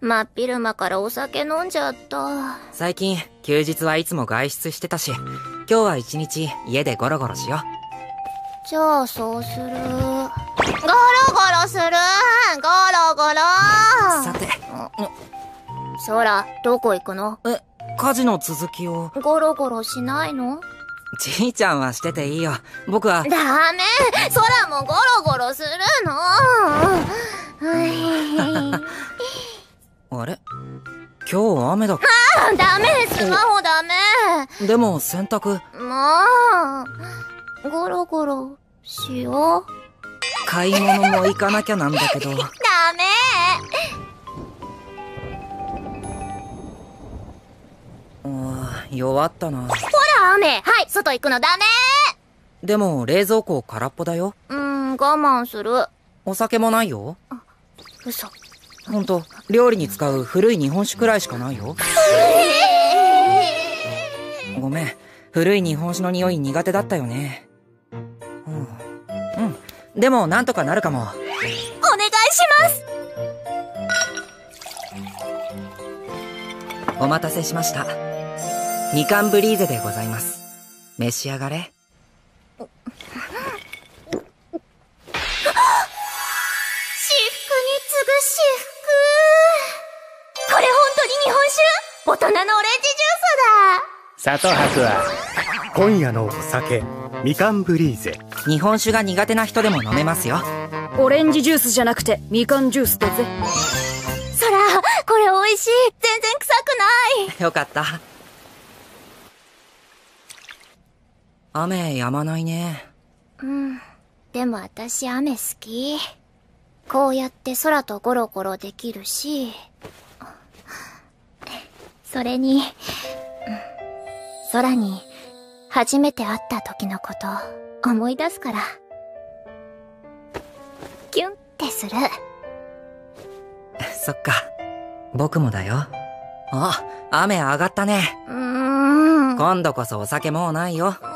真っ昼間からお酒飲んじゃった。最近、休日はいつも外出してたし、今日は一日家でゴロゴロしよじゃあ、そうする。ゴロゴロするゴロゴロう。さて、そら、どこ行くの？え、家事の続きを。ゴロゴロしないの？じいちゃんはしてていいよ。僕は、ダメそらもゴロゴロするのはい あれ？今日雨だ。あダメスマホダメでも洗濯、もう、ゴロゴロしよう。買い物も行かなきゃなんだけど。ダメうん弱ったな。ほら雨はい外行くのダメでも冷蔵庫空っぽだよ。うーん、我慢する。お酒もないよ。嘘。ほんと、料理に使う古い日本酒くらいしかないよ。ごめん。古い日本酒の匂い苦手だったよね。うん。うん。でもなんとかなるかも。お願いしますお待たせしました。みかんブリーゼでございます。召し上がれ。私服これ本当に日本酒？大人のオレンジジュースだ里博は今夜のお酒みかんブリーゼ日本酒が苦手な人でも飲めますよ。オレンジジュースじゃなくてみかんジュースだぜそら、これ美味しい全然臭くないよかった。雨止まないね。うん。でも私雨好き。こうやって空とゴロゴロできるし。それに、うん空に初めて会った時のこと思い出すから。キュンってする。そっか。僕もだよ。あ、雨上がったね。うーん。今度こそお酒もうないよ。う